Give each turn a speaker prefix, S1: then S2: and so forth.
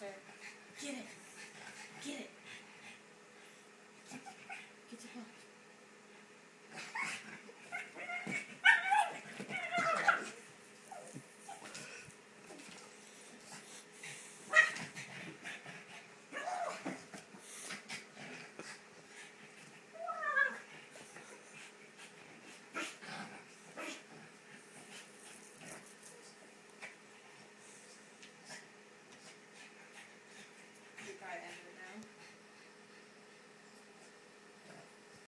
S1: Get it.